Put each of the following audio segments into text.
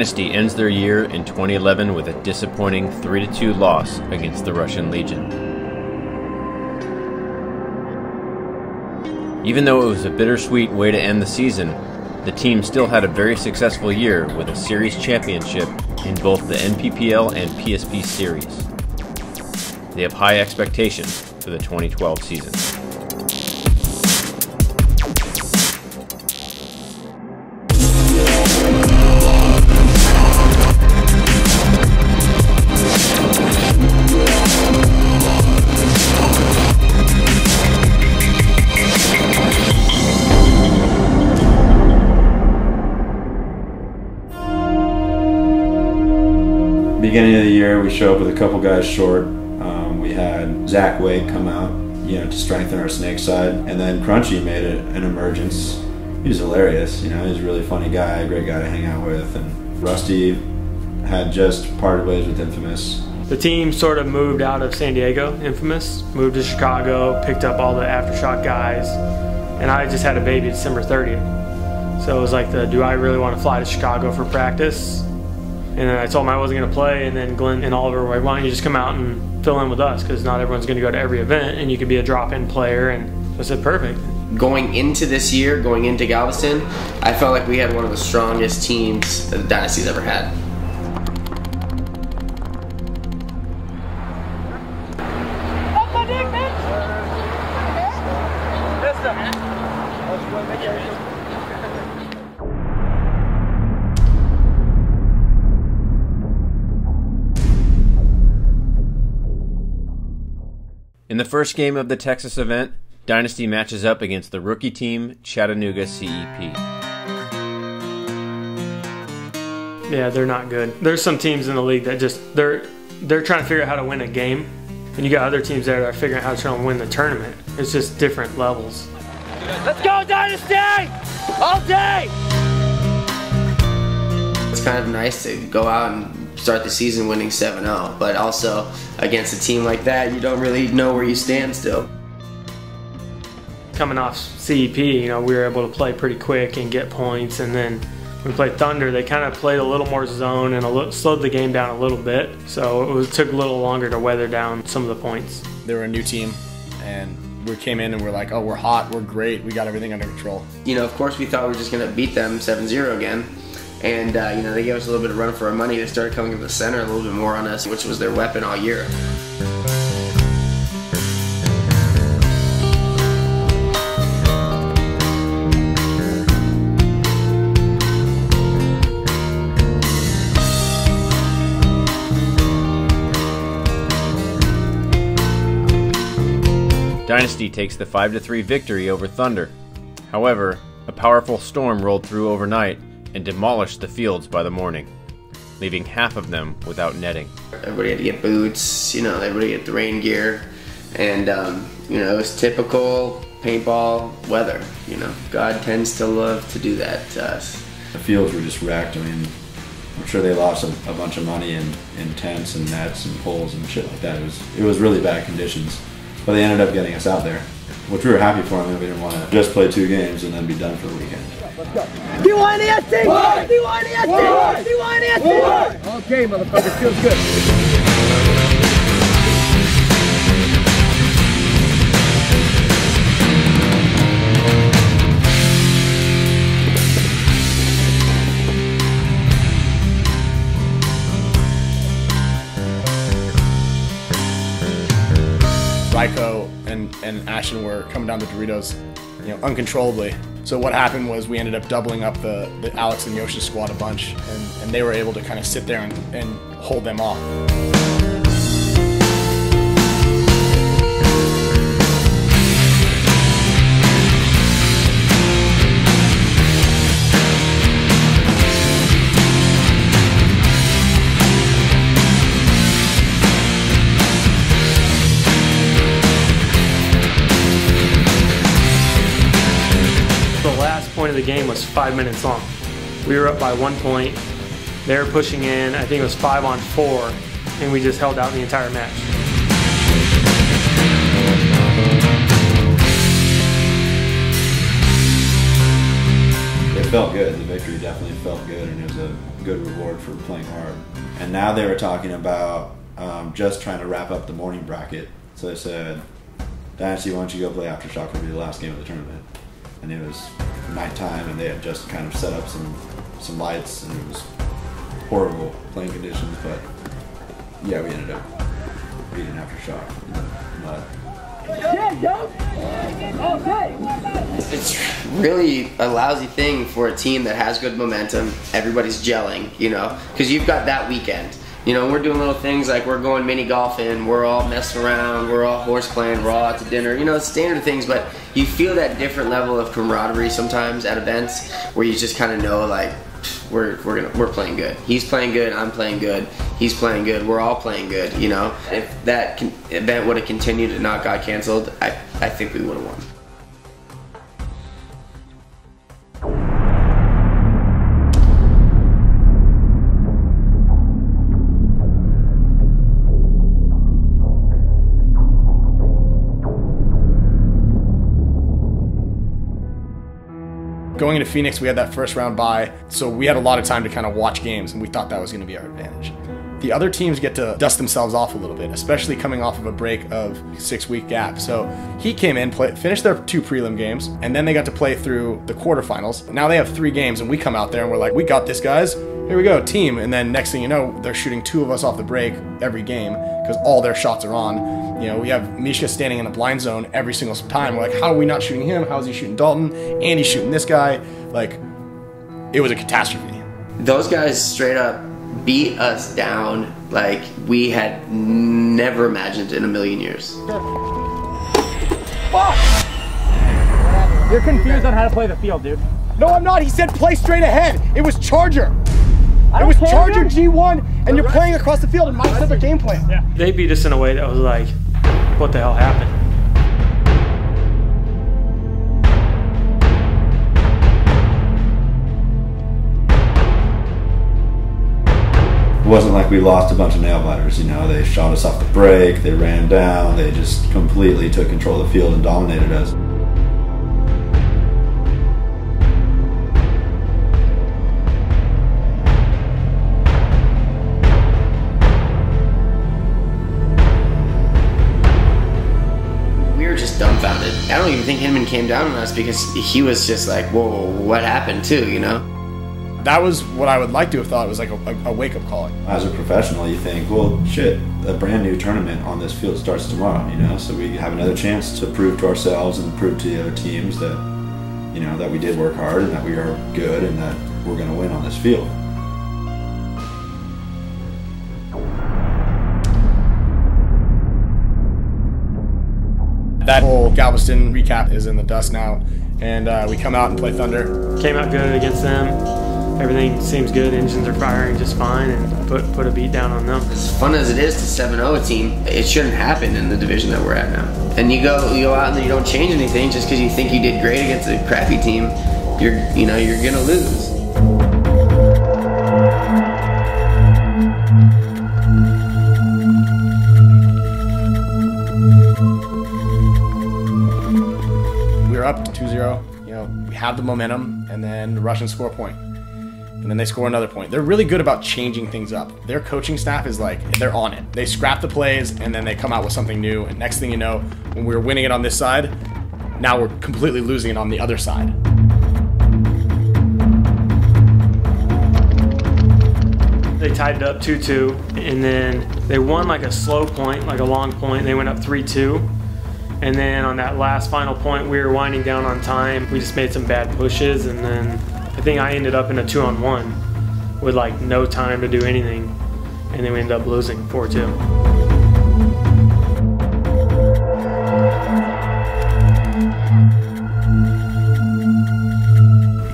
Dynasty ends their year in 2011 with a disappointing 3 2 loss against the Russian Legion. Even though it was a bittersweet way to end the season, the team still had a very successful year with a series championship in both the NPPL and PSP series. They have high expectations for the 2012 season. Show up with a couple guys short. Um, we had Zach Wade come out, you know, to strengthen our snake side, and then Crunchy made it an emergence. He was hilarious, you know. He's a really funny guy, great guy to hang out with, and Rusty had just parted ways with Infamous. The team sort of moved out of San Diego, Infamous, moved to Chicago, picked up all the aftershock guys, and I just had a baby December 30th. So it was like, the, do I really want to fly to Chicago for practice? And then I told him I wasn't going to play, and then Glenn and Oliver were like, why don't you just come out and fill in with us? Because not everyone's going to go to every event, and you could be a drop in player. And I said, perfect. Going into this year, going into Galveston, I felt like we had one of the strongest teams that the Dynasty's ever had. First game of the Texas event, Dynasty matches up against the rookie team Chattanooga CEP. Yeah, they're not good. There's some teams in the league that just they're they're trying to figure out how to win a game, and you got other teams there that are figuring out how to try and win the tournament. It's just different levels. Let's go, Dynasty! All day! It's kind of nice to go out and start the season winning 7-0, but also against a team like that, you don't really know where you stand still. Coming off CEP, you know, we were able to play pretty quick and get points, and then we played Thunder. They kind of played a little more zone and a little, slowed the game down a little bit, so it was, took a little longer to weather down some of the points. They were a new team, and we came in and we're like, oh, we're hot, we're great, we got everything under control. You know, of course, we thought we were just going to beat them 7-0 again. And, uh, you know, they gave us a little bit of run for our money. They started coming to the center a little bit more on us, which was their weapon all year. Dynasty takes the 5 3 victory over Thunder. However, a powerful storm rolled through overnight and demolished the fields by the morning, leaving half of them without netting. Everybody had to get boots, you know, everybody had the rain gear, and, um, you know, it was typical paintball weather, you know. God tends to love to do that to us. The fields were just wrecked. I mean, I'm sure they lost a, a bunch of money in, in tents and nets and poles and shit like that. It was it was really bad conditions, but they ended up getting us out there, which we were happy for. I mean, we didn't want to just play two games and then be done for the weekend. D1EST! D1EST! D1EST! Okay, motherfucker, feels good. Ryko and, and Ashton were coming down the Doritos, you know, uncontrollably. So what happened was we ended up doubling up the, the Alex and Yoshi squad a bunch, and, and they were able to kind of sit there and, and hold them off. Point of the game was five minutes long. We were up by one point. They were pushing in, I think it was five on four, and we just held out the entire match. It felt good. The victory definitely felt good, and it was a good reward for playing hard. And now they were talking about um, just trying to wrap up the morning bracket. So they said, Dynasty, why don't you go play Aftershock? It'll be the last game of the tournament. And it was nighttime, and they had just kind of set up some some lights, and it was horrible playing conditions. But yeah, we ended up beating Aftershock in the mud. It's really a lousy thing for a team that has good momentum. Everybody's gelling, you know, because you've got that weekend. You know, we're doing little things like we're going mini golfing, we're all messing around, we're all horse playing, we're all out to dinner. You know, standard things, but you feel that different level of camaraderie sometimes at events where you just kind of know like we're we're gonna we're playing good. He's playing good. I'm playing good. He's playing good. We're all playing good. You know, if that event would have continued and not got canceled, I I think we would have won. Going into Phoenix, we had that first round bye, so we had a lot of time to kind of watch games, and we thought that was going to be our advantage. The other teams get to dust themselves off a little bit, especially coming off of a break of six week gap. So he came in, play, finished their two prelim games, and then they got to play through the quarterfinals. Now they have three games, and we come out there and we're like, we got this, guys. Here we go, team. And then next thing you know, they're shooting two of us off the break every game because all their shots are on. You know, we have Mishka standing in the blind zone every single time. We're like, how are we not shooting him? How is he shooting Dalton? And he's shooting this guy. Like, it was a catastrophe. Those guys straight up beat us down like we had never imagined in a million years. You're confused on how to play the field, dude. No, I'm not. He said play straight ahead. It was Charger. It was Charger. G1, and you're playing across the field, and Mike said the game plan. Yeah. They beat us in a way that was like, what the hell happened? Wasn't like we lost a bunch of nail biters, you know. They shot us off the break, they ran down, they just completely took control of the field and dominated us. We were just dumbfounded. I don't even think Hinman came down on us because he was just like, whoa, what happened too, you know? That was what I would like to have thought was like a, a, a wake up call. As a professional, you think, well, shit, a brand new tournament on this field starts tomorrow, you know, so we have another chance to prove to ourselves and prove to the other teams that, you know, that we did work hard and that we are good and that we're going to win on this field. That whole Galveston recap is in the dust now, and uh, we come out and play Thunder. Came out good against them. Everything seems good. Engines are firing just fine, and put put a beat down on them. As fun as it is to 7-0 a team, it shouldn't happen in the division that we're at now. And you go you go out and you don't change anything just because you think you did great against a crappy team. You're you know you're gonna lose. We were up 2-0. You know, we have the momentum, and then the Russians score a point. And then they score another point. They're really good about changing things up. Their coaching staff is like, they're on it. They scrap the plays, and then they come out with something new. And next thing you know, when we were winning it on this side, now we're completely losing it on the other side. They tied it up 2-2, and then they won like a slow point, like a long point. They went up 3-2. And then on that last final point, we were winding down on time. We just made some bad pushes, and then I think I ended up in a two-on-one with like no time to do anything, and then we ended up losing 4-2.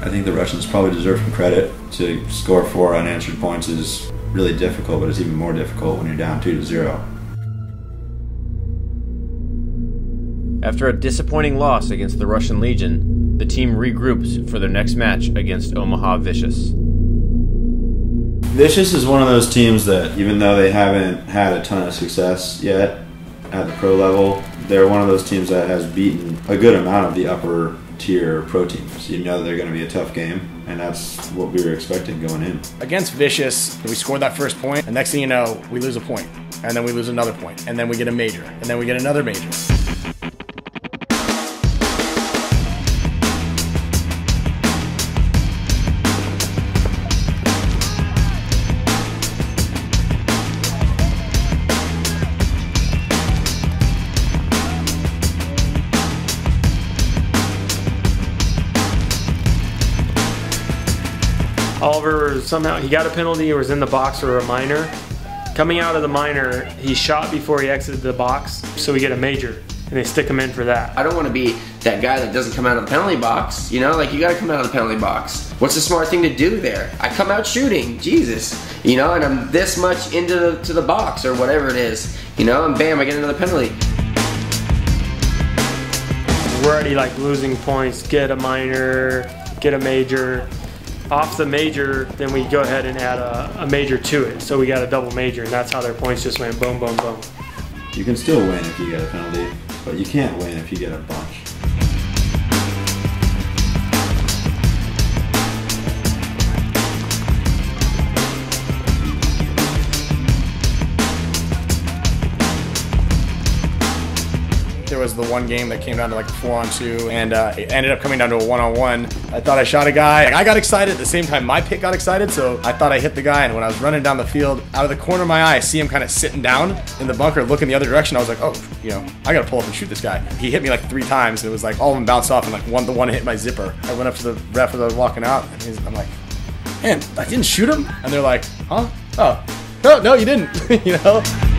I think the Russians probably deserve some credit. To score four unanswered points is really difficult, but it's even more difficult when you're down two to zero. After a disappointing loss against the Russian Legion, the team regroups for their next match against Omaha Vicious. Vicious is one of those teams that, even though they haven't had a ton of success yet at the pro level, they're one of those teams that has beaten a good amount of the upper tier pro teams. You know they're going to be a tough game, and that's what we were expecting going in. Against Vicious, we scored that first point, and next thing you know, we lose a point, and then we lose another point, and then we get a major, and then we get another major. Oliver somehow he got a penalty or was in the box or a minor. Coming out of the minor, he shot before he exited the box, so we get a major, and they stick him in for that. I don't want to be that guy that doesn't come out of the penalty box. You know, like you got to come out of the penalty box. What's the smart thing to do there? I come out shooting, Jesus. You know, and I'm this much into the to the box or whatever it is. You know, and bam, I get another penalty. We're already like losing points. Get a minor, get a major. Off the major, then we go ahead and add a, a major to it. So we got a double major, and that's how their points just went boom, boom, boom. You can still win if you get a penalty, but you can't win if you get a bunch. There was the one game that came down to like a four on two, and uh, it ended up coming down to a one on one. I thought I shot a guy. I got excited at the same time. My pick got excited, so I thought I hit the guy. And when I was running down the field, out of the corner of my eye, I see him kind of sitting down in the bunker, looking the other direction. I was like, oh, you know, I gotta pull up and shoot this guy. He hit me like three times. And it was like all of them bounced off, and like one, the one hit my zipper. I went up to the ref as I was walking out, and I'm like, man, I didn't shoot him. And they're like, huh? Oh, no, no, you didn't. you know.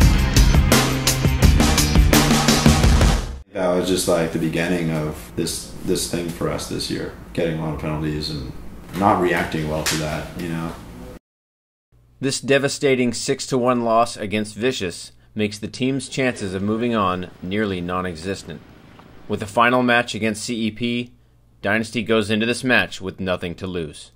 That was just like the beginning of this this thing for us this year, getting a lot of penalties and not reacting well to that. You know. This devastating 6 to 1 loss against Vicious makes the team's chances of moving on nearly non existent. With the final match against CEP, Dynasty goes into this match with nothing to lose.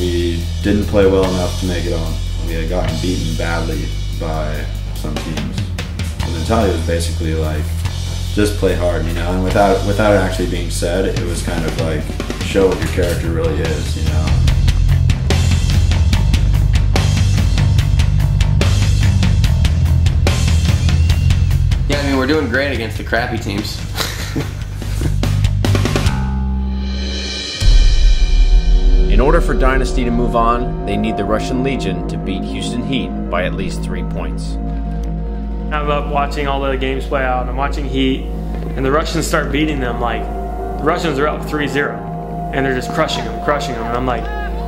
We didn't play well enough to make it on. We had gotten beaten badly by some teams. The mentality was basically like, just play hard, you know. And without without it actually being said, it was kind of like show what your character really is, you know. Yeah, I mean we're doing great against the crappy teams. In order for Dynasty to move on, they need the Russian Legion to beat Houston Heat by at least three points. I'm up watching all the games play out, and I'm watching Heat, and the Russians start beating them. Like, the Russians are up 3 0, and they're just crushing them, crushing them. And I'm like,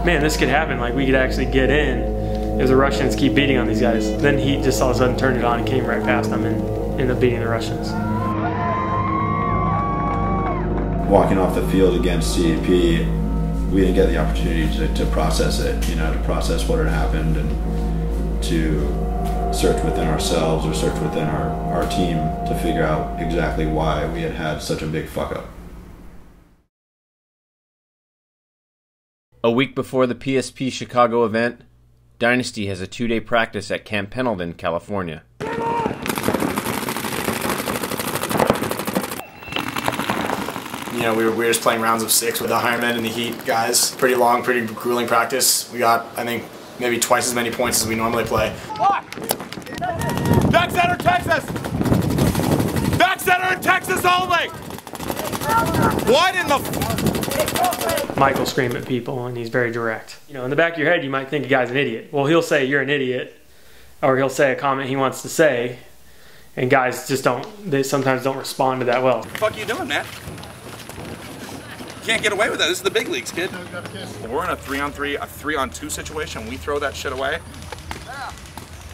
man, this could happen. Like, we could actually get in if the Russians keep beating on these guys. Then Heat just all of a sudden turned it on and came right past them and ended up beating the Russians. Walking off the field against CEP, we didn't get the opportunity to, to process it, you know, to process what had happened and to search within ourselves or search within our, our team to figure out exactly why we had had such a big fuck up. A week before the PSP Chicago event, Dynasty has a two day practice at Camp Pendleton, California. You know, we were, we were just playing rounds of six with the Ironmen and the Heat guys. Pretty long, pretty grueling practice. We got, I think, maybe twice as many points as we normally play. Back center, Texas! Back center in Texas only! What in the Michael scream at people, and he's very direct. You know, in the back of your head, you might think a guy's an idiot. Well, he'll say you're an idiot, or he'll say a comment he wants to say, and guys just don't. They sometimes don't respond to that well. What the fuck you doing, man? Can't get away with that. This is the big leagues, kid. We're in a three on three, a three on two situation. We throw that shit away.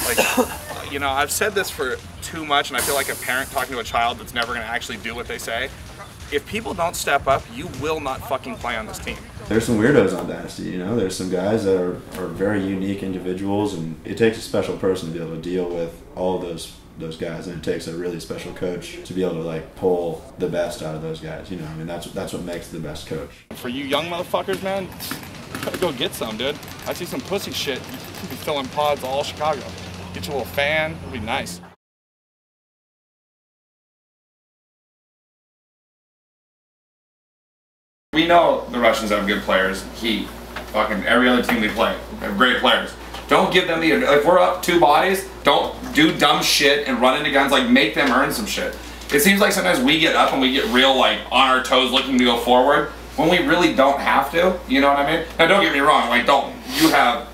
Like, you know, I've said this for too much, and I feel like a parent talking to a child that's never going to actually do what they say. If people don't step up, you will not fucking play on this team. There's some weirdos on Dynasty, you know. There's some guys that are, are very unique individuals, and it takes a special person to be able to deal with all of those those guys, and it takes a really special coach to be able to like pull the best out of those guys. You know, I mean that's that's what makes the best coach. For you young motherfuckers, man, gotta go get some, dude. I see some pussy shit. You be filling pods all Chicago. Get you a little fan. It'll be nice. We know the Russians have good players. Heat, fucking every other team we play have great players. Don't give them the if we're up two bodies, don't do dumb shit and run into guns. Like make them earn some shit. It seems like sometimes we get up and we get real like on our toes looking to go forward when we really don't have to. You know what I mean? Now don't get me wrong. Like don't you have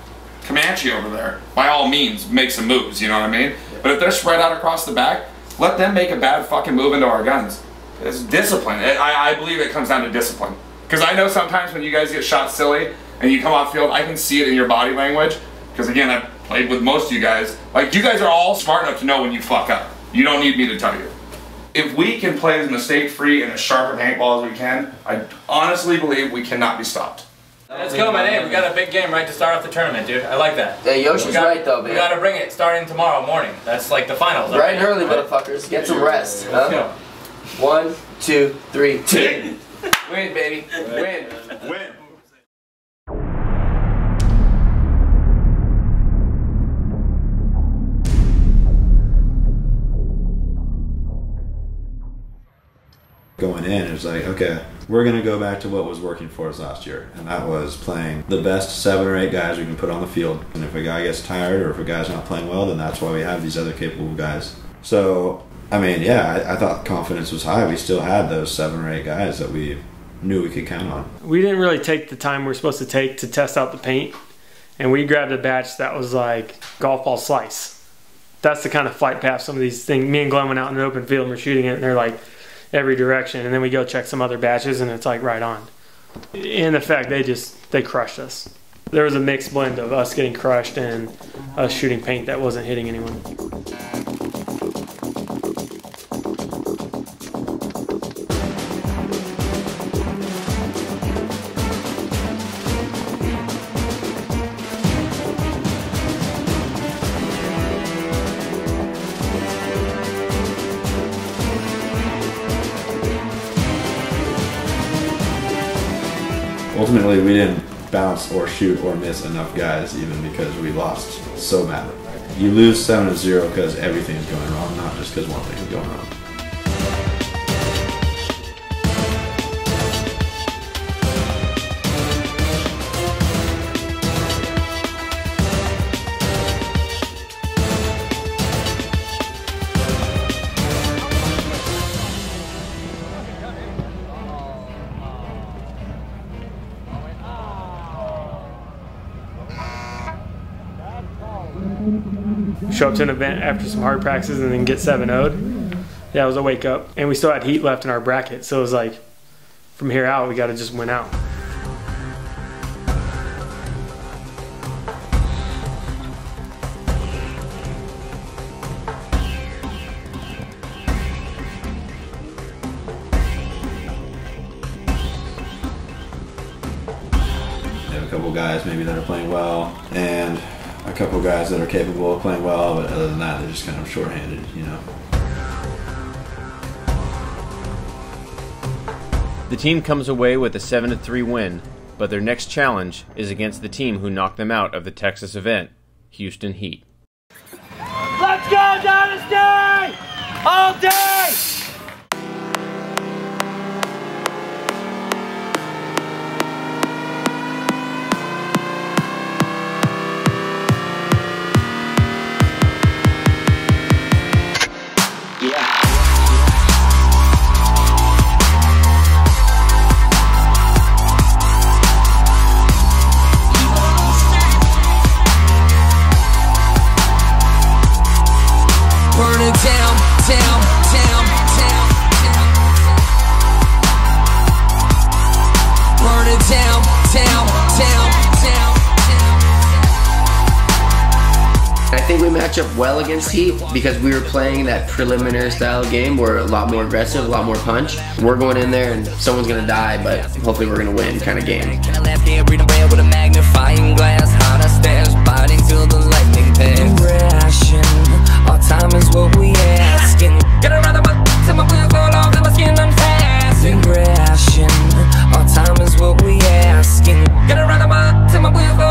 Comanche over there? By all means, make some moves. You know what I mean? But if they're spread out across the back, let them make a bad fucking move into our guns. It's discipline. I, I believe it comes down to discipline. Because I know sometimes when you guys get shot silly and you come off field, I can see it in your body language. Because again, I've played with most of you guys. Like, you guys are all smart enough to know when you fuck up. You don't need me to tell you. If we can play as mistake free and as sharp a paintball as we can, I honestly believe we cannot be stopped. Let's go, man. Hey, we got a big game right to start off the tournament, dude. I like that. Yeah, Yoshi's We got- right though, man. We gotta bring it starting tomorrow morning. That's like the finals. Right and early, Right? motherfuckers. Get some rest. Let's Huh? go. One, two, three. Win, baby. Win. Win. In, it was like, okay, we're gonna go back to what was working for us last year, and that was playing the best seven or eight guys we can put on the field. And if a guy gets tired or if a guy's not playing well, then that's why we have these other capable guys. So, I mean, yeah, I, I thought confidence was high. We still had those seven or eight guys that we knew we could count on. We didn't really take the time we are supposed to take to test out the paint, and we grabbed a batch that was like golf ball slice. That's the kind of flight path some of these things. Me and Glenn went out in an open field and we're shooting it, and they're like every direction, and then we go check some other batches, and it's like right on. In effect, they just they crushed us. There was a mixed blend of us getting crushed and us shooting paint that wasn't hitting anyone. Ultimately we didn't bounce or shoot or miss enough guys even because we lost so bad. You lose seven to zero because everything is going wrong, not just because one thing is going wrong. Show up to an event after some hard practices and then get 7 0'd. Yeah, it was a wake up. And we still had heat left in our bracket. So it was like, from here out, we got to just win out. Guys that are capable of playing well, but other than that, they're just kind of shorthanded, you know. The team comes away with a 7 3 win, but their next challenge is against the team who knocked them out of the Texas event, Houston Heat. Let's go, Dynasty! All day! I think we match up well against Heat because we were playing that preliminary style game. We're a lot more aggressive, a lot more punch. We're going in there and someone's gonna die, but hopefully we're gonna win kind of game. Hot stairs, biting till my wheels fall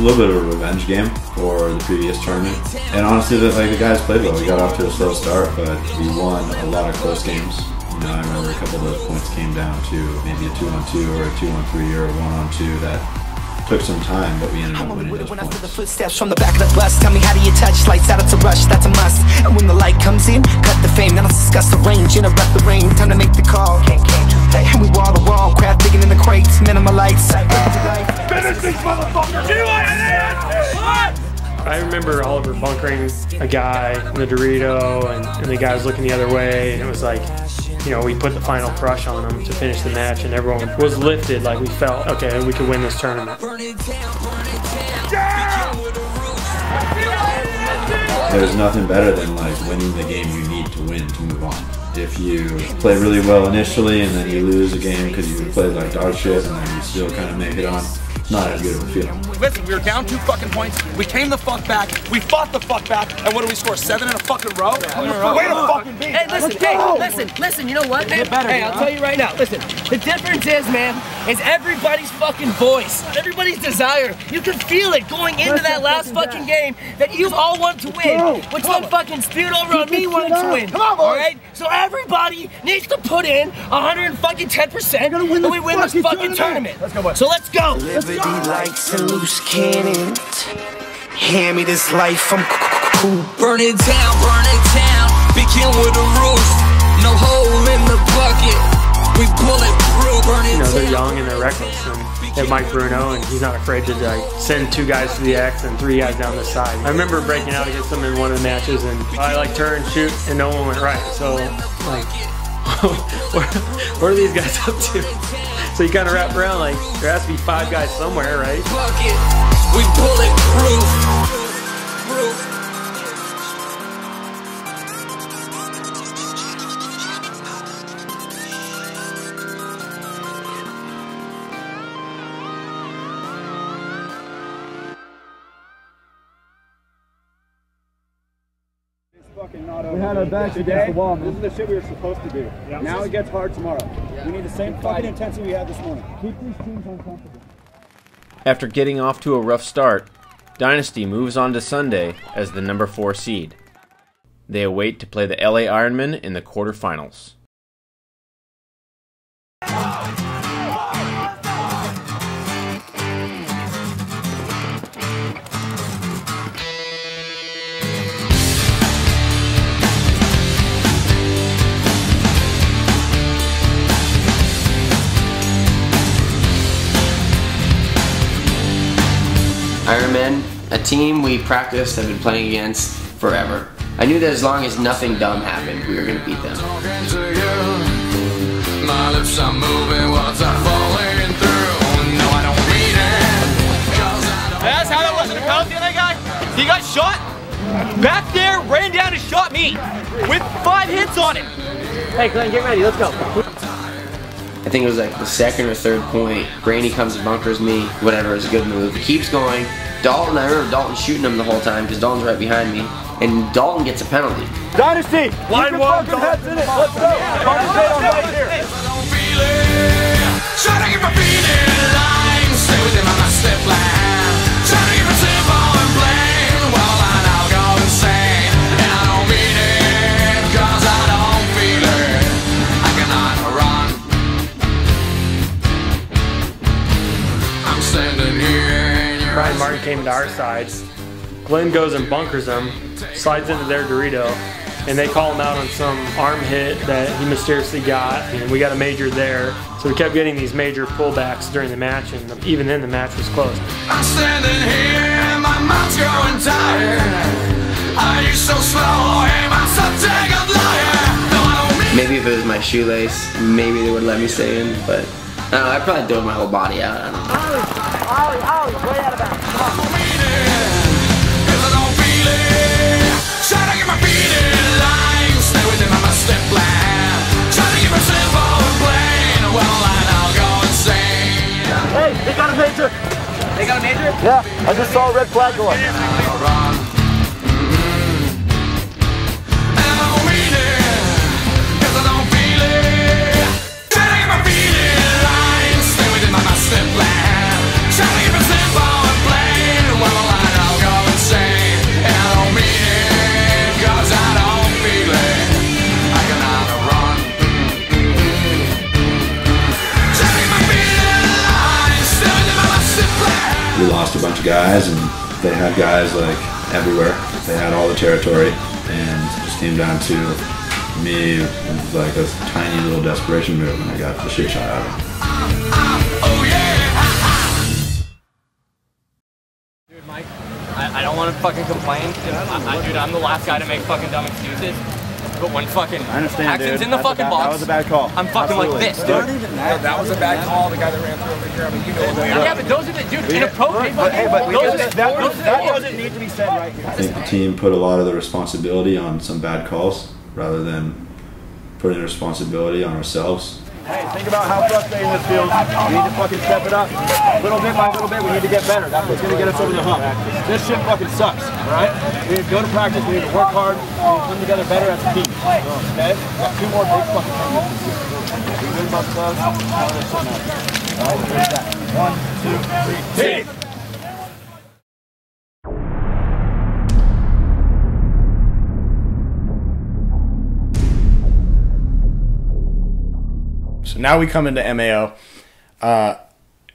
a little bit of a revenge game for the previous tournament. And honestly, the, like the guys played well. We got off to a slow start, but we won a lot of close games. You know, I remember a couple of those points came down to maybe a two on two or a two on three or a one on two that took some time, but we ended up winning those points. Footsteps from the back of the bus. Tell me how do you touch? Lights out, it's a rush, that's a must. And when the light comes in, cut the fame. Now let's discuss the range, interrupt the rain. Time to make the call. And we wall to wall, crowd digging in the crates, minimal lights. Finish these motherfuckers! You I remember Oliver bunkering a guy in the Dorito, and, and the guy was looking the other way, and it was like, you know, we put the final crush on them to finish the match, and everyone was lifted. Like we felt, okay, we could win this tournament. There's nothing better than like winning the game you need to win to move on. If you play really well initially and then you lose a game because you played like dog shit and then you still kind of make it on, not as good of a feeling. Listen, we were down two fucking points. We came the fuck back. We fought the fuck back. And what do we score? Seven in a fucking row? Way to fucking be. Hey, listen, hey, listen, listen, you know what, man? hey, I'll tell you right now, listen, the difference is, man, is everybody's fucking voice, everybody's desire. You can feel it going into that last fucking game that you all want to win, which then fucking spewed over on me wanting to win. Come on, All right? So everybody needs to put in 110% and we win this fucking tournament. Let's go, So let's go. Liberty likes a loose cannon. Hand me this life, I'm cool. Burn it down, burn it down. Begin with a roof. No hole in the bucket. We bulletproof. Burn it You know, they're young and they're reckless. And they Mike Bruno, and he's not afraid to like send two guys to the X and three guys down the side. I remember breaking out against them in one of the matches, and I like turn, shoot, and no one went right. So like, what, what are these guys up to? So you kind of wrap around like there has to be five guys somewhere, right? We bulletproof. Backs against the wall, man. This is the shit we were supposed to do. Now it gets hard tomorrow. We need the same fucking intensity we had this morning. Keep these teams uncomfortable. After getting off to a rough start, Dynasty moves on to Sunday as the number 4 seed. They await to play the LA Ironmen in the quarterfinals. Ironman, a team we practiced have been playing against forever. I knew that as long as nothing dumb happened, we were going to beat them. My lips are moving, words are falling through. Oh, no, I don't mean it. That's how that was in the penalty on that guy? He got shot back there, ran down and shot me with five hits on him. Hey, Glenn, get ready. Let's go. I think it was like the second or third point. Granny comes and bunkers me. Whatever, it's a good move. He keeps going. Dalton, I remember Dalton shooting him the whole time because Dalton's right behind me. And Dalton gets a penalty. Dynasty! Line one, fucking heads in it! Let's go! Concentrate on right here! Trying to get my feet in line, stay within my step line. Martin came to our side. Glenn goes and bunkers them, slides into their Dorito, and they call him out on some arm hit that he mysteriously got, and we got a major there. So we kept getting these major pullbacks during the match, and even then the match was close. I'm standing here, my mouth's growing tired. Are you so slow? Am I so dang a liar? No, I don't mean Maybe if it was my shoelace, maybe they would let me stay in. But I don't know. I probably dove my whole body out. I don't. Ollie, Ollie, way out of bounds. Come on. Cause I don't feel it. To get my feet in line, stay within my line. Trying to keep it simple and plain. Well, I go insane. Hey, they got a major! They got a major? Yeah, I just saw a red flag go up. Everywhere. They had all the territory, and it just came down to me with like a tiny little desperation move, and I got the shit shot out of him. Dude, Mike, I, I don't want to fucking complain. I, I, dude, I'm the last guy to make fucking dumb excuses. But when fucking I understand, action's dude. in the That's fucking bad- box, that was a bad call. I'm fucking Absolutely. like this, dude. Not even that. that was a bad call. The guy that ran through over here. I mean, you know what Yeah, yeah, but those are the dude in a pro But, game. but, hey, but those are that, the that, those are the that doesn't need to be said right here. I think the team put a lot of the responsibility on some bad calls rather than putting the responsibility on ourselves. Hey, think about how frustrating this feels. We need to fucking step it up. Little bit by little bit, we need to get better. That's what's gonna get us over the hump. This shit fucking sucks, alright? We need to go to practice, we need to work hard, we need to come together better as a team. Okay? We got two more big fucking games this year. We. Alright, here's that. One, two, three, team! So now we come into MAO, uh,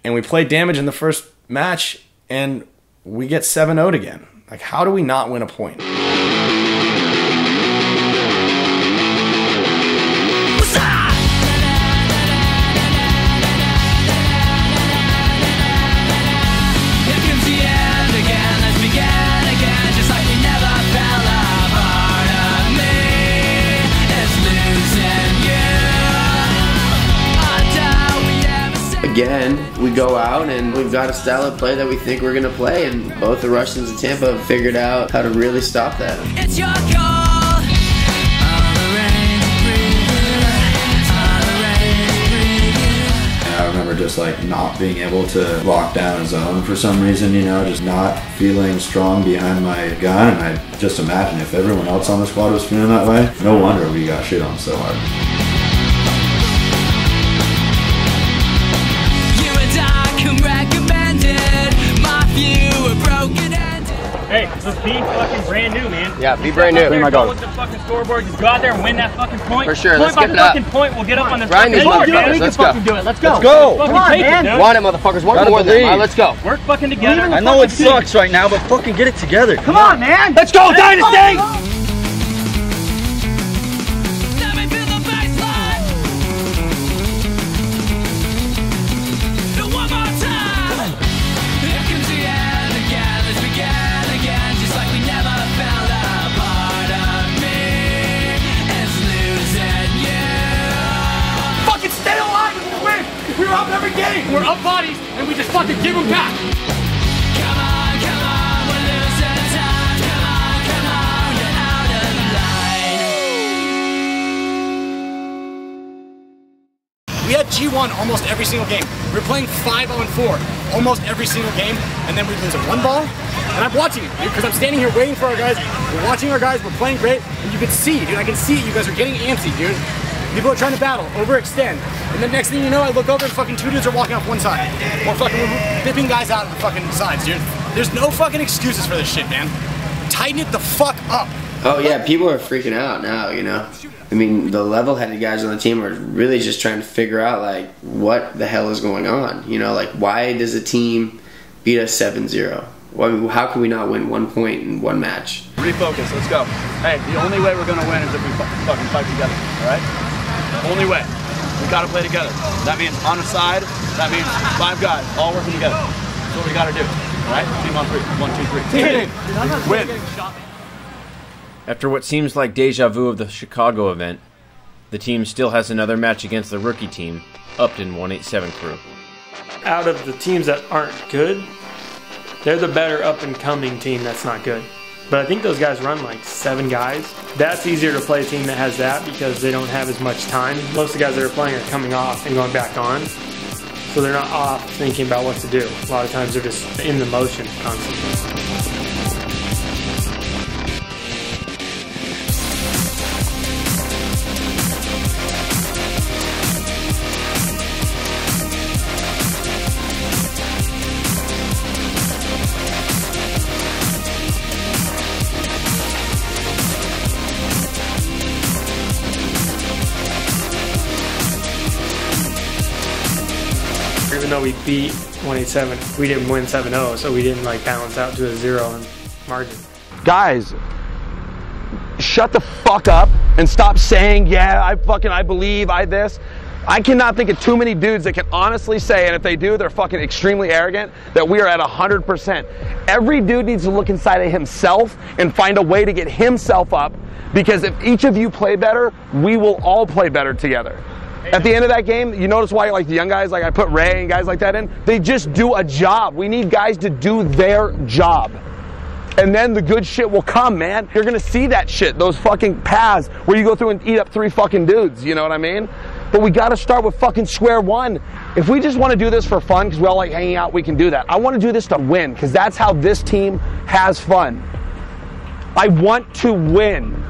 and we play damage in the first match, and we get 7 0 again. Like, how do we not win a point? Go out and we've got a style of play that we think we're gonna play, and both the Russians and Tampa have figured out how to really stop that. it's your call. All the rain breathing, all the rain breathing. And I remember just like not being able to lock down a zone for some reason, you know, just not feeling strong behind my gun. And I just imagine if everyone else on the squad was feeling that way, no wonder we got shit on so hard. Hey, let's be fucking brand new, man. Yeah, be Just brand new. up there, Be my go. With the fucking scoreboard, just go out there and win that fucking point. For sure, Point let's by get it up. fucking point, we'll get up on this. Grind fucking these board, motherfuckers, man. let's we go. can fucking do it. Let's go. Let's go. Fucking Come on, take it, man. Want it, motherfuckers. Want Gotta more than believe. that. Let's go. Work fucking together. I know it sucks right now, but fucking get it together. Come on, man. Let's go, Let's Dynasty! Had G1 almost every single game. We were playing five on four almost every single game, and then we lose a one ball. And I'm watching it, because I'm standing here waiting for our guys. We're watching our guys. We're playing great, and you can see, dude. I can see it. You guys are getting antsy, dude. People are trying to battle, overextend, and the next thing you know, I look over and fucking two dudes are walking off one side, or fucking bipping guys out of the fucking sides, dude. There's no fucking excuses for this shit, man. Tighten it the fuck up. Oh yeah, people are freaking out now. You know, I mean, the level-headed guys on the team are really just trying to figure out like what the hell is going on. You know, like why does a team beat us 7-0? Well, I mean, how can we not win one point in one match? Refocus, let's go. Hey, the only way we're gonna win is if we fucking fight together, alright? Only way. We gotta play together. That means on a side, that means five guys all working together. That's what we gotta do. Alright? Team on three. One, two, three. Team. Win. After what seems like deja vu of the Chicago event, the team still has another match against the rookie team, Upton 187 crew. Out of the teams that aren't good, they're the better up and coming team that's not good. But I think those guys run like seven guys. That's easier to play a team that has that because they don't have as much time. Most of the guys that are playing are coming off and going back on. So they're not off thinking about what to do. A lot of times they're just in the motion constantly. Beat 187. We didn't win 7-0, so we didn't like balance out to a zero in margin. guys, shut the fuck up and stop saying, yeah, I fucking, I believe, I this. I cannot think of too many dudes that can honestly say, and if they do, they're fucking extremely arrogant, that we are at 100%. Every dude needs to look inside of himself and find a way to get himself up because if each of you play better, we will all play better together. At the end of that game, you notice why like the young guys, like I put Ray and guys like that in, they just do a job. We need guys to do their job. And then the good shit will come, man. You're gonna see that shit, those fucking paths where you go through and eat up three fucking dudes, you know what I mean? But we gotta start with fucking square one. If we just wanna do this for fun, because we all like hanging out, we can do that. I wanna do this to win, because that's how this team has fun. I want to win.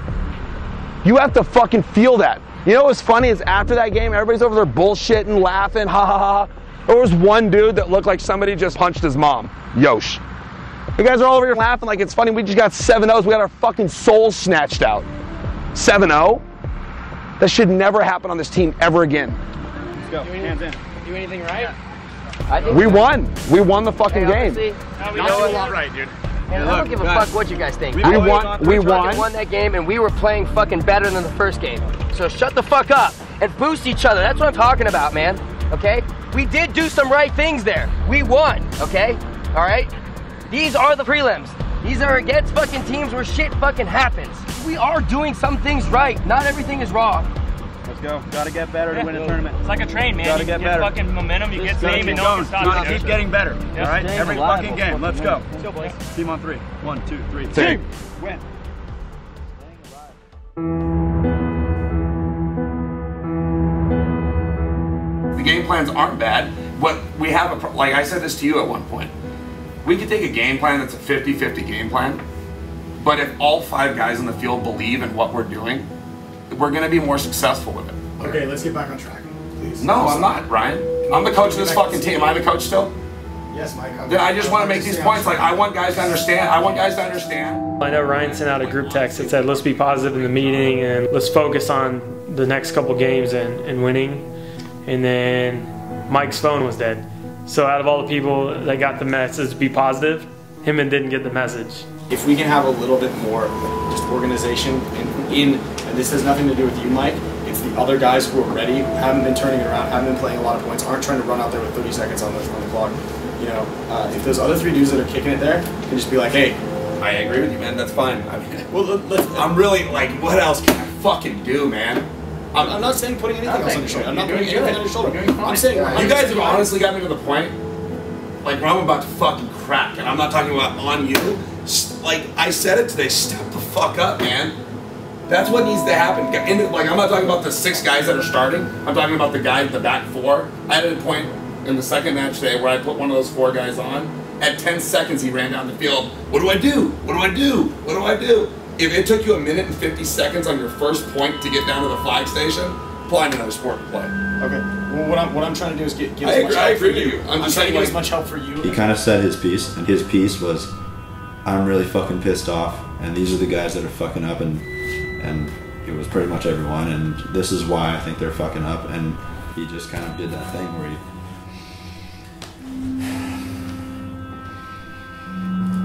You have to fucking feel that. You know what's funny is after that game, everybody's over there bullshitting, laughing, ha ha ha. There was one dude that looked like somebody just punched his mom, Yosh. You guys are all over here laughing like it's funny. We just got 7 0s. We got our fucking souls snatched out. 7 0? That should never happen on this team ever again. Let's go. Hands in. Do anything right? We won. We won the fucking Hey, game. honestly, Not you know a lot right, dude. Man, I don't give a fuck what you guys think. We I won- we fucking won. won that game, and we were playing fucking better than the first game. So shut the fuck up and boost each other. That's what I'm talking about, man. Okay? We did do some right things there. We won. Okay? All right. These are the prelims. These are against fucking teams where shit fucking happens. We are doing some things right. Not everything is wrong. Let's go. Gotta get better to win a tournament. It's like a train, man. Gotta you get get better. fucking momentum, you get Gotta steam, keep and no one going. can stop Keep- you. keep getting better. Yeah. All right? Staying Every alive fucking game. Let's go. Let's go, boys. Team on three. One, two, three. Team. Win. The game plans aren't bad. What we have, a, pro- like I said this to you at one point, we could take a game plan that's a 50 50 game plan, but if all five guys in the field believe in what we're doing, we're going to be more successful with it. Okay, let's get back on track, please. No, I'm not, Ryan. I'm the coach of this fucking team. Am I the coach still? Yes, Mike. I'm- Then I just want to make these points. Like, I want guys to understand. I want guys to understand. I know Ryan sent out a group text that said, let's be positive in the meeting and let's focus on the next couple games and, and winning. And then Mike's phone was dead. So out of all the people that got the message, to be positive, him and didn't get the message. if we can have a little bit more just organization in, in and this has nothing to do with you mike it's the other guys who are ready who haven't been turning it around haven't been playing a lot of points aren't trying to run out there with 30 seconds on the, on the clock you know uh, if those other three dudes that are kicking it there can just be like hey I agree with you, man. That's fine. I mean, well, I'm really like, what else can I fucking do, man? I'm, I'm not saying putting anything else on your shoulder i'm not putting anything on your shoulder You're doing fine. i'm saying you guys have honestly gotten me to the point, like where I'm about to fucking crack, and I'm not talking about on you. Like I said it today, step the fuck up, man. That's what needs to happen. Get into- Like I'm not talking about the six guys that are starting. I'm talking about the guy at the back four. I had a point in the second match today where I put one of those four guys on. At 10 seconds, he ran down the field. What do I do? What do I do? What do I do? If it took you a minute and 50 seconds on your first point to get down to the flag station, find another sport to play. okay well what i'm what i'm trying to do is get, get I as much agree- I help for agree you with you. I'm i'm, just trying to get like- as much help for you He kind of said his piece, and his piece was, "I'm really fucking pissed off, and these are the guys that are fucking up," and and it was pretty much everyone, and this is why I think they're fucking up, and he just kind of did that thing where he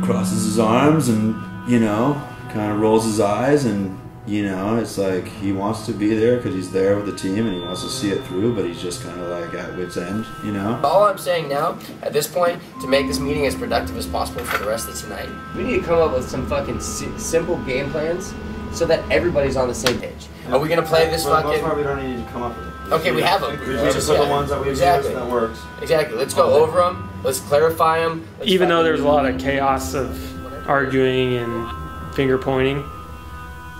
crosses his arms and you know kind of rolls his eyes and you know it's like he wants to be there because he's there with the team and he wants to see it through but he's just kind of like at wit's end you know? All I'm saying now, at this point, to make this meeting as productive as possible for the rest of tonight, we need to come up with some fucking si- simple game plans so that everybody's on the same page. Are we gonna play this For the most fucking? part, we don't need to come up with it. Okay, we have them. We just put the ones that we've exactly. used that works. Exactly. Let's go over them. Let's clarify them. Even though there's was a lot of chaos of arguing and finger pointing,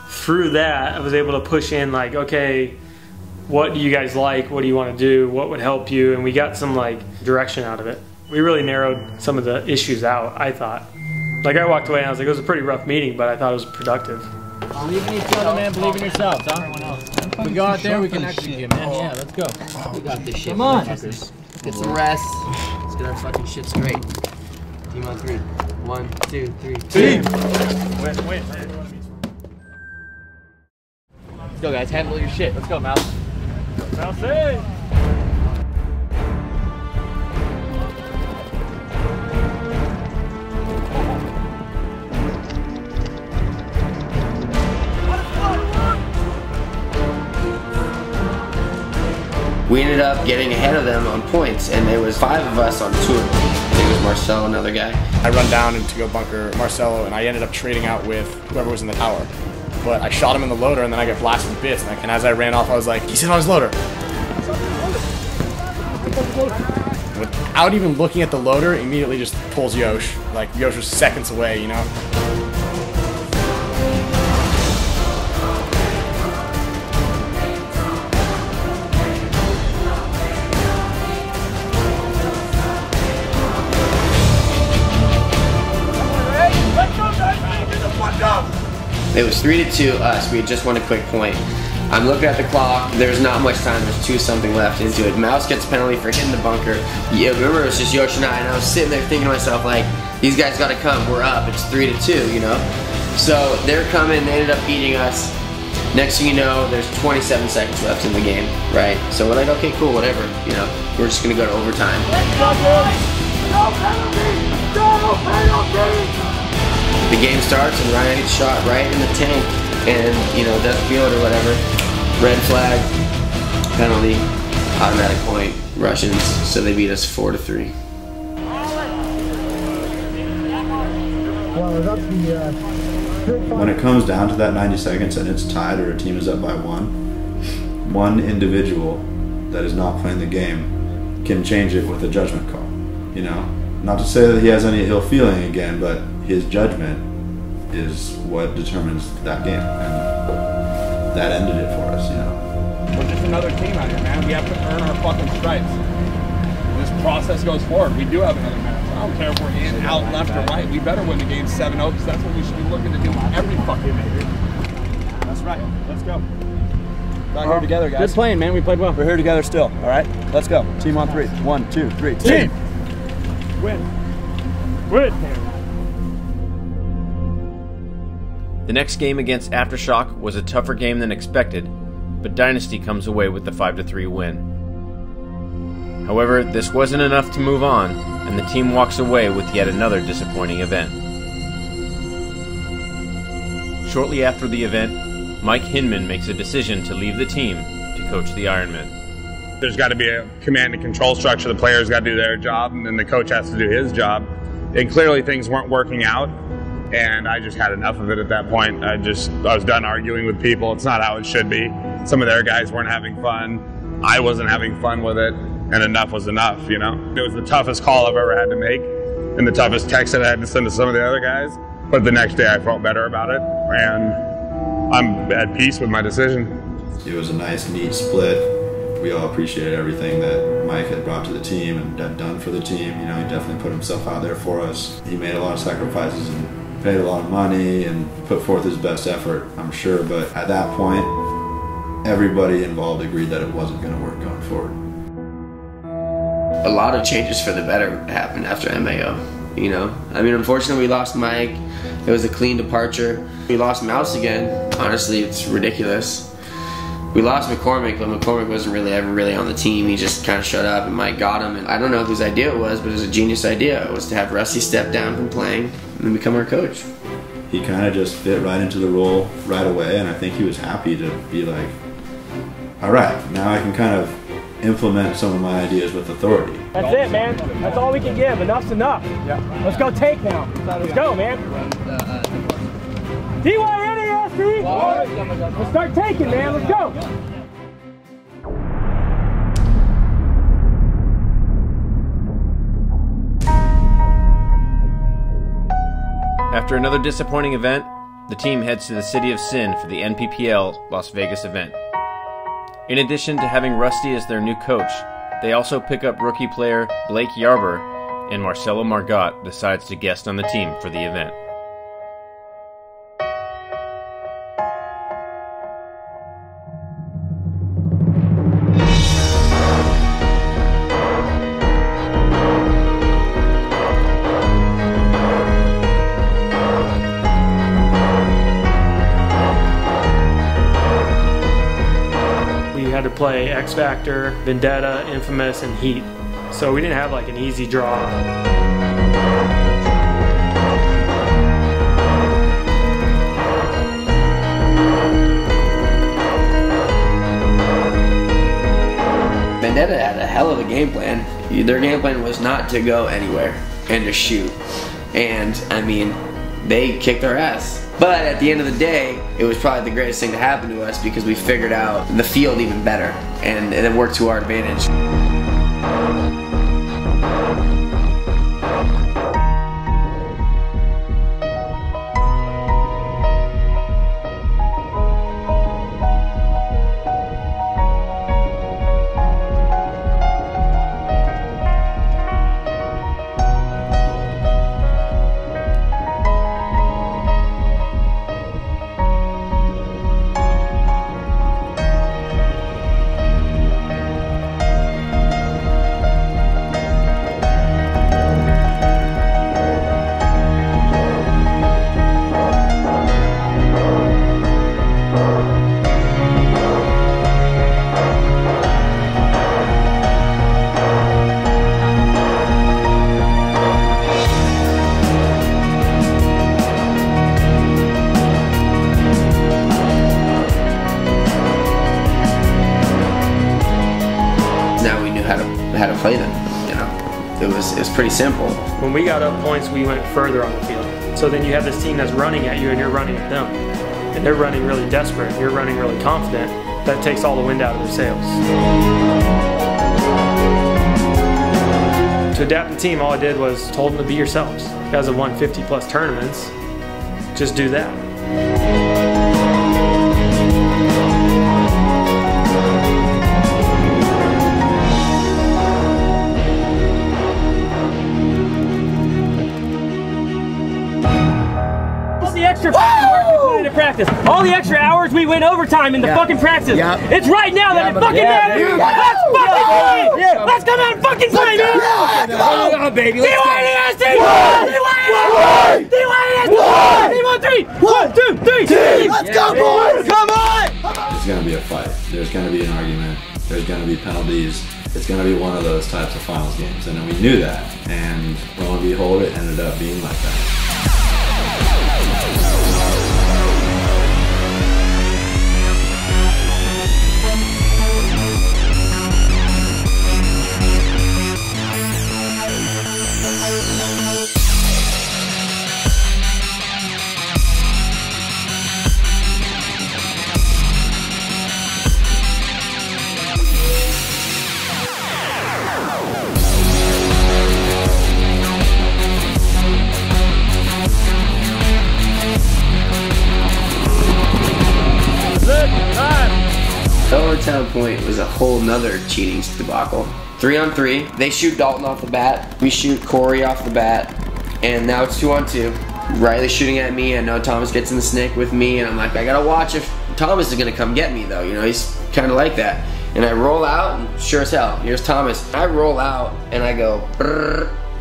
through that, I was able to push in like, okay, what do you guys like? What do you want to do? What would help you? And we got some like direction out of it. We really narrowed some of the issues out, I thought. Like I walked away and I was like, it was a pretty rough meeting, but I thought it was productive. Believe in each other, man. Believe in yourselves, huh? If we go out there, we can execute, man. Yeah, let's go. We got this shit. Come on. motherfuckers. Get some rest. Let's get our fucking shit straight. Team on three. One, two, three. Team. Wait, wait. Let's go, guys. Handle your shit. Let's go, Mouse. Mouse we ended up getting ahead of them on points, and there was five of us on two of was Marcel, another guy. I run down and to go bunker Marcelo, and I ended up trading out with whoever was in the tower. But I shot him in the loader, and then I got blasted to bits. And, I- and as I ran off, I was like, he's hit on his loader. Without even looking at the loader, immediately just pulls Yosh. Like, Yosh was seconds away, you know? It was three to two us. We had just won a quick point. I'm looking at the clock. There's not much time. There's two something left into it. Mouse gets penalty for hitting the bunker. Yeah, remember it was just Yoshi and I, and I was sitting there thinking to myself like, these guys got to come. We're up. It's three to two, you know. So they're coming. They ended up beating us. Next thing you know, there's 27 seconds left in the game, right? So we're like, okay, cool, whatever. You know, we're just gonna go to overtime. The game starts and Ryan gets shot right in the tank and, you know, doesn't feel it or whatever. Red flag, penalty, automatic point, Russians, so they beat us four to three. When it comes down to that 90 seconds and it's tied or a team is up by one, one individual that is not playing the game can change it with a judgment call. You know, not to say that he has any ill feeling again, but his judgment is what determines that game, and that ended it for us. You know. We're just another team out here, man. We have to earn our fucking stripes. This process goes forward. We do have another match. I don't care if we're in, out, left, or right. We better win the game 7 0 because that's what we should be looking to do every fucking day. That's right. Let's go. Got here together, guys. Good playing, man. We played well. We're here together still. All right, let's go. Team on three. One, two, three. Team. Win. Win. The next game against Aftershock was a tougher game than expected, but Dynasty comes away with the 5 3 win. However, this wasn't enough to move on, and the team walks away with yet another disappointing event. Shortly after the event, Mike Hinman makes a decision to leave the team to coach the Ironmen. There's got to be a command and control structure. The players got to do their job, and then the coach has to do his job. And clearly, things weren't working out, and I just had enough of it at that point. I just I was done arguing with people. It's not how it should be. Some of their guys weren't having fun. I wasn't having fun with it, and enough was enough. You know, it was the toughest call I've ever had to make, and the toughest text that I had to send to some of the other guys. But the next day, I felt better about it, and I'm at peace with my decision. It was a nice, neat split. We all appreciated everything that Mike had brought to the team and done for the team. You know, he definitely put himself out there for us. He made a lot of sacrifices and paid a lot of money and put forth his best effort, I'm sure. But at that point, everybody involved agreed that it wasn't going to work going forward. A lot of changes for the better happened after MAO. You know, I mean, unfortunately, we lost Mike. It was a clean departure. We lost Mouse again. Honestly, it's ridiculous. We lost McCormick, but McCormick wasn't really ever really on the team. He just kind of showed up, and Mike got him. And I don't know whose idea it was, but it was a genius idea. It was to have Rusty step down from playing and become our coach. He kind of just fit right into the role right away, and I think he was happy to be like, all right, now I can kind of implement some of my ideas with authority. That's it, man. That's all we can give. Enough's enough. Yeah. Let's go take now. Let's go, man. D-Y-N-A-S-T. Let's start taking, man. Let's go. After another disappointing event, the team heads to the City of Sin for the NPPL Las Vegas event. In addition to having Rusty as their new coach, they also pick up rookie player Blake Yarber, and Marcelo Margott decides to guest on the team for the event. X Factor, Vendetta, Infamous, and Heat. So we didn't have like an easy draw. Vendetta had a hell of a game plan. Their game plan was not to go anywhere and to shoot. And I mean, they kicked our ass. But at the end of the day, it was probably the greatest thing to happen to us because we figured out the field even better and, and it worked to our advantage. When we got up points, we went further on the field. So then you have this team that's running at you and you're running at them. And they're running really desperate. You're running really confident. That takes all the wind out of their sails. To adapt the team, all I did was told them to be yourselves. You guys have won 50 plus tournaments. Just do that. Practice. All the extra hours we went overtime in the Yeah. fucking practice. Yeah. It's right now that it fucking yeah, matters. dude. Let's fucking Yeah. play. Yeah. Let's come out and fucking play, man. Come on, baby. Let's go. D-Y-D-S-T. One. D-Y-D-S-T. D-Y-D-S-T. One. D-Y-D-S-T. One, two, three. Let's go, boys. Come on. There's going to be a fight. There's going to be an argument. There's going to be penalties. It's going to be one of those types of finals games. And we knew that. And lo and behold, it ended up being like that. Whole nother cheating debacle. Three on three. They shoot Dalton off the bat. We shoot Corey off the bat. And now it's two on two. Riley's shooting at me. I know Thomas gets in the snake with me. And I'm like, I gotta watch if Thomas is gonna come get me though. You know, he's kind of like that. And I roll out, and sure as hell, here's Thomas. I roll out and I go,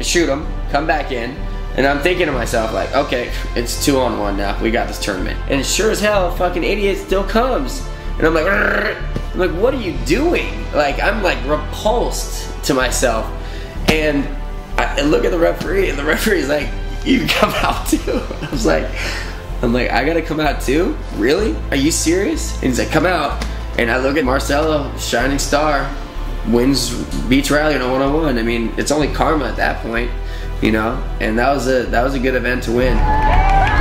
shoot him, come back in. And I'm thinking to myself, like, okay, it's two on one now. We got this tournament. And sure as hell, fucking idiot still comes. And I'm like. I'm like, what are you doing? Like, I'm like repulsed to myself. And I, I look at the referee, and the referee's like, you come out too. I was like, I'm like, I gotta come out too? Really? Are you serious? And he's like, come out. And I look at Marcelo, shining star, wins, beats rally on a one-on-one. I mean, it's only karma at that point, you know. And that was a that was a good event to win.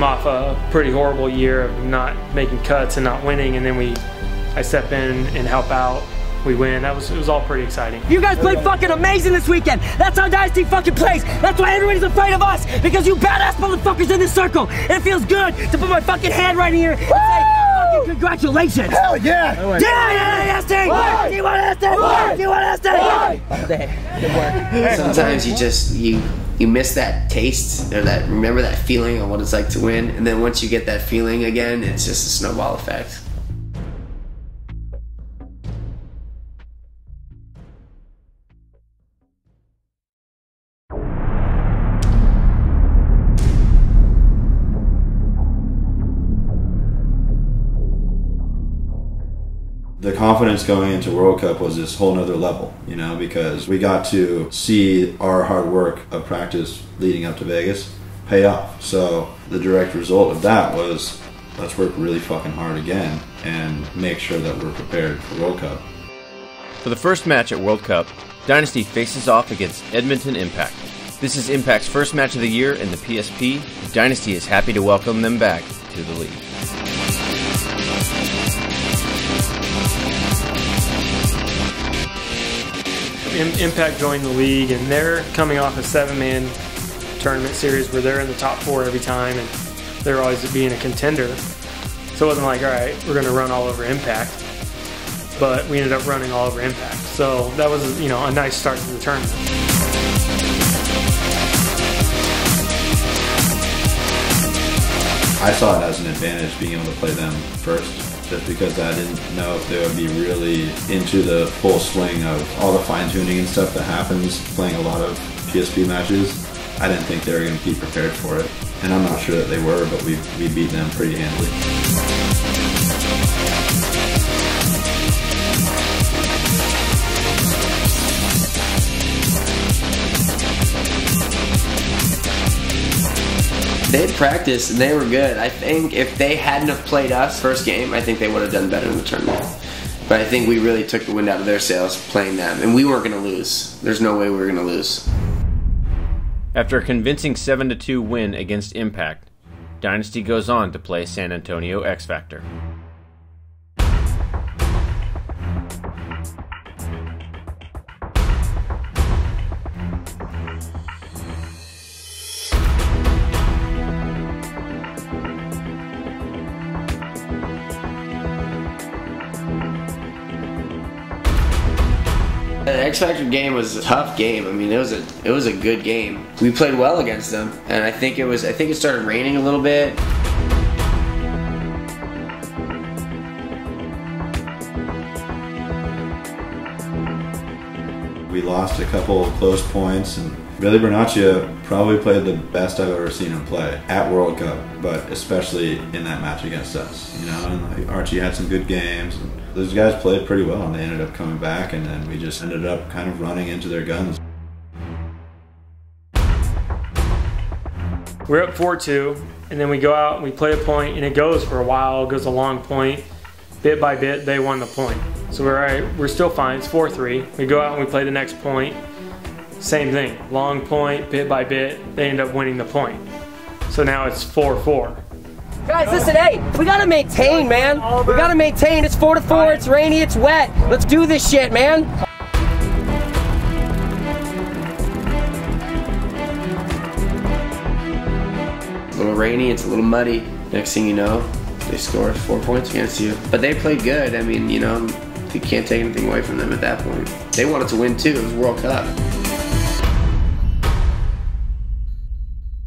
Came off a pretty horrible year of not making cuts and not winning, and then we, I step in and help out. We win. That was it was all pretty exciting. You guys played fucking amazing this weekend. That's how Dynasty fucking plays. That's why everybody's afraid of us because you badass motherfuckers in this circle. And it feels good to put my fucking hand right here and say fucking congratulations. Hell yeah. Oh, yeah, yeah, yeah, Do you want to Do D-I-N-A-S-T. D-Y-N-A-S-T. D-Y-N-A-S-T. Good work. Sometimes you just you you miss that taste or that remember that feeling of what it's like to win, and then once you get that feeling again, it's just a snowball effect. Confidence going into World Cup was this whole nother level, you know, because we got to see our hard work of practice leading up to Vegas pay off. So the direct result of that was let's work really fucking hard again and make sure that we're prepared for World Cup. For the first match at World Cup, Dynasty faces off against Edmonton Impact. This is Impact's first match of the year in the PSP. Dynasty is happy to welcome them back to the league. Impact joined the league, and they're coming off a seven-man tournament series where they're in the top four every time, and they're always being a contender. So it wasn't like, all right, we're going to run all over Impact, but we ended up running all over Impact. So that was, you know, a nice start to the tournament. I saw it as an advantage being able to play them first, just because I didn't know if they would be really into the full swing of all the fine tuning and stuff that happens playing a lot of PSP matches. I didn't think they were going to be prepared for it, and I'm not sure that they were, but we we beat them pretty handily. They had practice and they were good. I think if they hadn't have played us first game, I think they would have done better in the tournament. But I think we really took the wind out of their sails playing them, and we weren't going to lose. There's no way we were going to lose. After a convincing 7 2 win against Impact, Dynasty goes on to play San Antonio X Factor. X Factor game was a tough game. I mean, it was a it was a good game. We played well against them, and I think it was I think it started raining a little bit. We lost a couple of close points, and Billy Bernacchia probably played the best I've ever seen him play at World Cup, but especially in that match against us. You know, and like Archie had some good games. And those guys played pretty well, and they ended up coming back, and then we just ended up kind of running into their guns. We're up 4 2, and then we go out and we play a point, and it goes for a while, goes a long point. Bit by bit, they won the point. So we're all right, we're still fine. It's 4 3. We go out and we play the next point. Same thing, long point, bit by bit, they end up winning the point. So now it's 4 4. Guys, listen, hey, we gotta maintain, man. We gotta maintain. It's four to four. It's rainy. It's wet. Let's do this shit, man. It's a little rainy, it's a little muddy. Next thing you know, they score four points against you. But they played good. I mean, you know, you can't take anything away from them at that point. They wanted to win too. It was World Cup.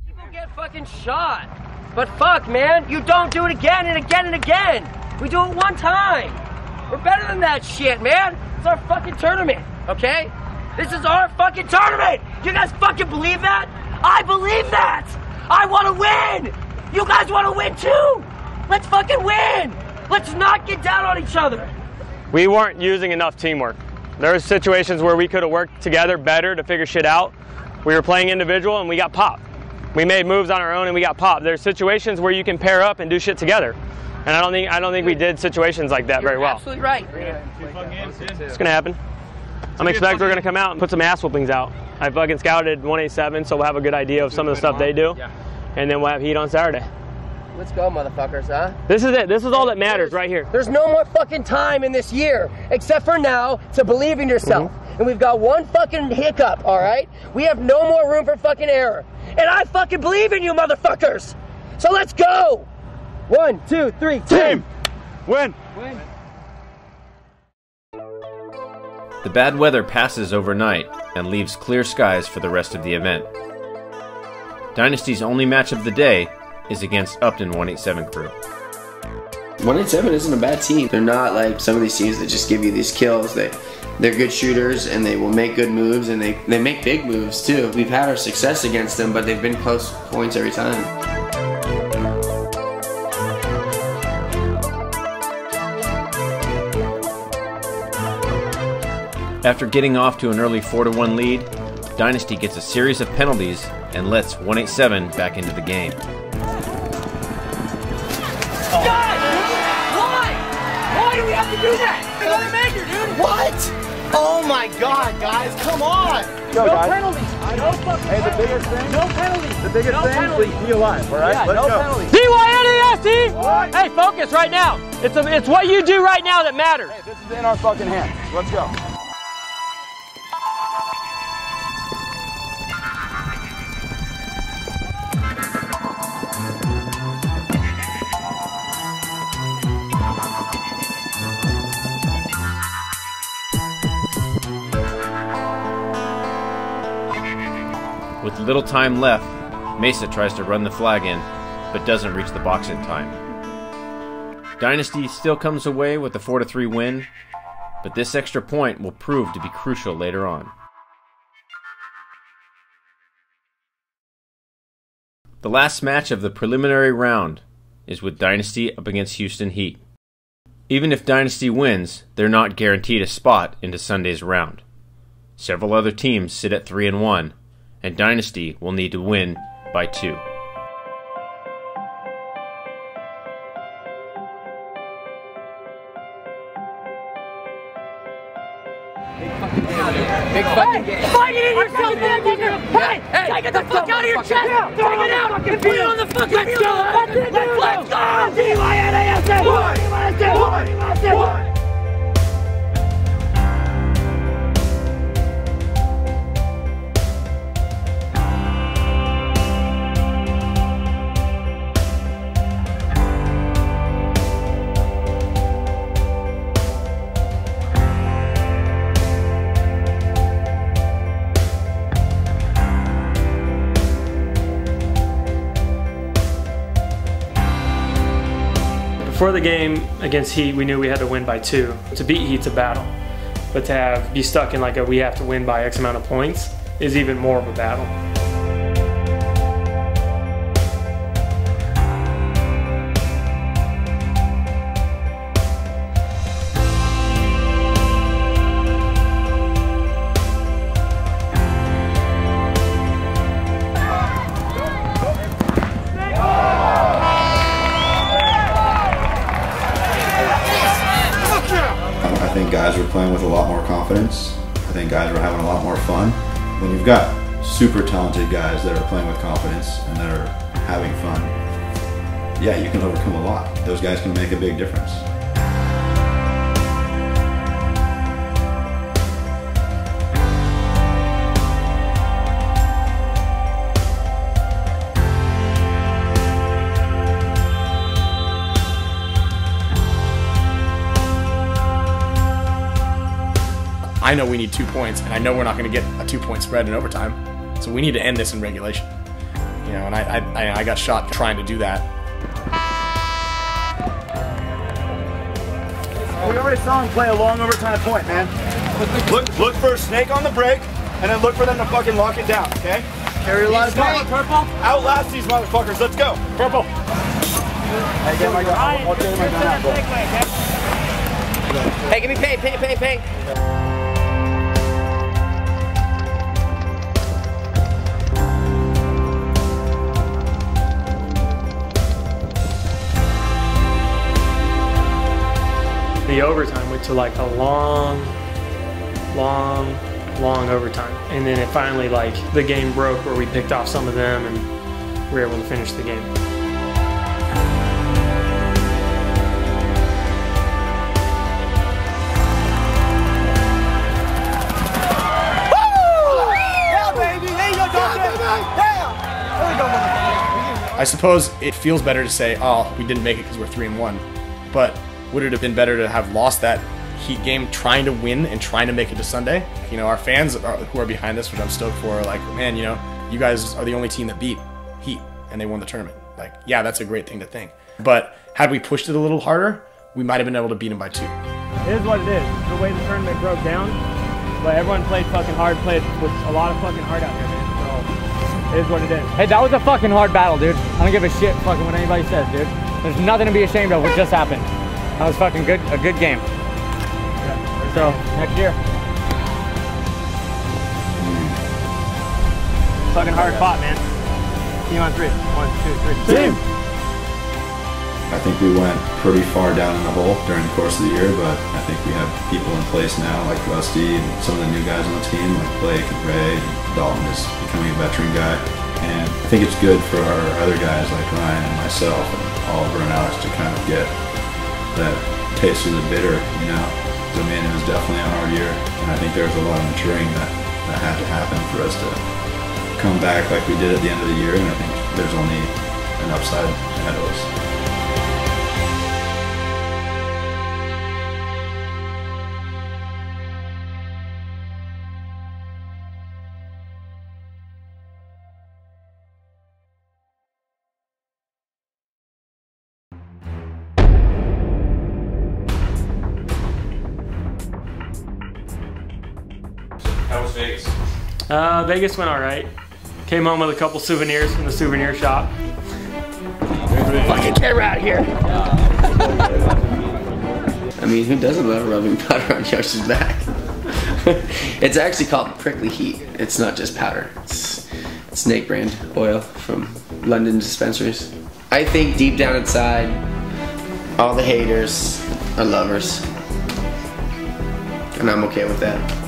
People get fucking shot. But fuck, man, you don't do it again and again and again. We do it one time. We're better than that shit, man. It's our fucking tournament, okay? This is our fucking tournament. You guys fucking believe that? I believe that. I want to win. You guys want to win too. Let's fucking win. Let's not get down on each other. We weren't using enough teamwork. There were situations where we could have worked together better to figure shit out. We were playing individual and we got popped. We made moves on our own and we got popped. There's situations where you can pair up and do shit together. And I don't think I don't think we did situations like that very well. Absolutely right. It's gonna happen. I'm expecting we're gonna come out and put some ass whoopings out. I fucking scouted 187, so we'll have a good idea of some of the stuff they do, and then we'll have heat on Saturday. Let's go, motherfuckers, huh? This is it. This is all that matters right here. There's no more fucking time in this year, except for now, to believe in yourself. Mm-hmm. And we've got one fucking hiccup, all right? We have no more room for fucking error. And I fucking believe in you, motherfuckers. So let's go. One, two, three, team. Win. Win. The bad weather passes overnight and leaves clear skies for the rest of the event. Dynasty's only match of the day is against Upton 187 crew. 187 isn't a bad team. They're not like some of these teams that just give you these kills. They they're good shooters and they will make good moves and they, they make big moves too. We've had our success against them, but they've been close points every time. After getting off to an early 4 1 lead, Dynasty gets a series of penalties and lets 187 back into the game. Do we have to do that? Another major, dude. What? Oh my God, guys, come on! Go, no guys. penalties. No fucking Hey, the biggest thing- No penalties. The biggest no thing penalties. is be alive, all right? Yeah, Let's no go. penalties. D-Y-N-E-S-T! Hey, focus right now. It's, a, it's what you do right now that matters. This is in our fucking hands. Let's go. Little time left, Mesa tries to run the flag in, but doesn't reach the box in time. Dynasty still comes away with a 4 3 win, but this extra point will prove to be crucial later on. The last match of the preliminary round is with Dynasty up against Houston Heat. Even if Dynasty wins, they're not guaranteed a spot into Sunday's round. Several other teams sit at 3 and 1, and Dynasty will need to win by 2. Big fucking game. Fight it in yourself, motherfucker! Hey, hey, take it the fuck out of your chest! Take it out! Put it on the fucking field! Let's go! Let's go! D-Y-N-A-S-A! Before the game against Heat, we knew we had to win by two. To beat Heat's a battle, but to have be stuck in like a we have to win by X amount of points is even more of a battle. Super talented guys that are playing with confidence and that are having fun, yeah, you can overcome a lot. Those guys can make a big difference. I know we need two points, and I know we're not going to get a two point spread in overtime. So we need to end this in regulation. You know, and I, I, I got shot trying to do that. We already saw him play a long overtime point, man. Look, look for a snake on the break, and then look for them to fucking lock it down, okay? Carry a lot of Snake. Purple. Outlast these motherfuckers. Let's go. Purple. Hey, get my gun. I'll, I'll take my gun out, bro. Hey, give me paint, paint, paint, paint. The overtime went to like a long, long, long overtime, and then it finally like the game broke where we picked off some of them and we were able to finish the game. I suppose it feels better to say, oh, we didn't make it because we're three and one. But would it have been better to have lost that Heat game trying to win and trying to make it to Sunday? You know, our fans are, who are behind this, which I'm stoked for, are like, man, you know, you guys are the only team that beat Heat and they won the tournament. Like, yeah, that's a great thing to think. But had we pushed it a little harder, we might have been able to beat them by two. It is what it is. It's the way the tournament broke down. But everyone played fucking hard, played with a lot of fucking heart out here, man. So it is what it is. Hey, that was a fucking hard battle, dude. I don't give a shit fucking what anybody says, dude. There's nothing to be ashamed of what just happened. That was fucking good, a good game. Yeah, so, next year. Fucking hard fought, man. Team on three. One, two, three. Team! I think we went pretty far down in the hole during the course of the year, but I think we have people in place now, like Rusty and some of the new guys on the team, like Blake and Ray. Dalton is becoming a veteran guy. And I think it's good for our other guys like Ryan and myself and Oliver and Alex to kind of get that taste the bitter, you know. So, I mean, it was definitely a hard year, and I think there was a lot of maturing that, that had to happen for us to come back like we did at the end of the year, and I think there's only an upside ahead of us. Uh, Vegas went all right. Came home with a couple souvenirs from the souvenir shop. Fucking camera out of here. I mean, who doesn't love rubbing powder on Yoshi's back? it's actually called prickly heat. It's not just powder. It's snake brand oil from London dispensaries. I think deep down inside, all the haters are lovers. And I'm okay with that.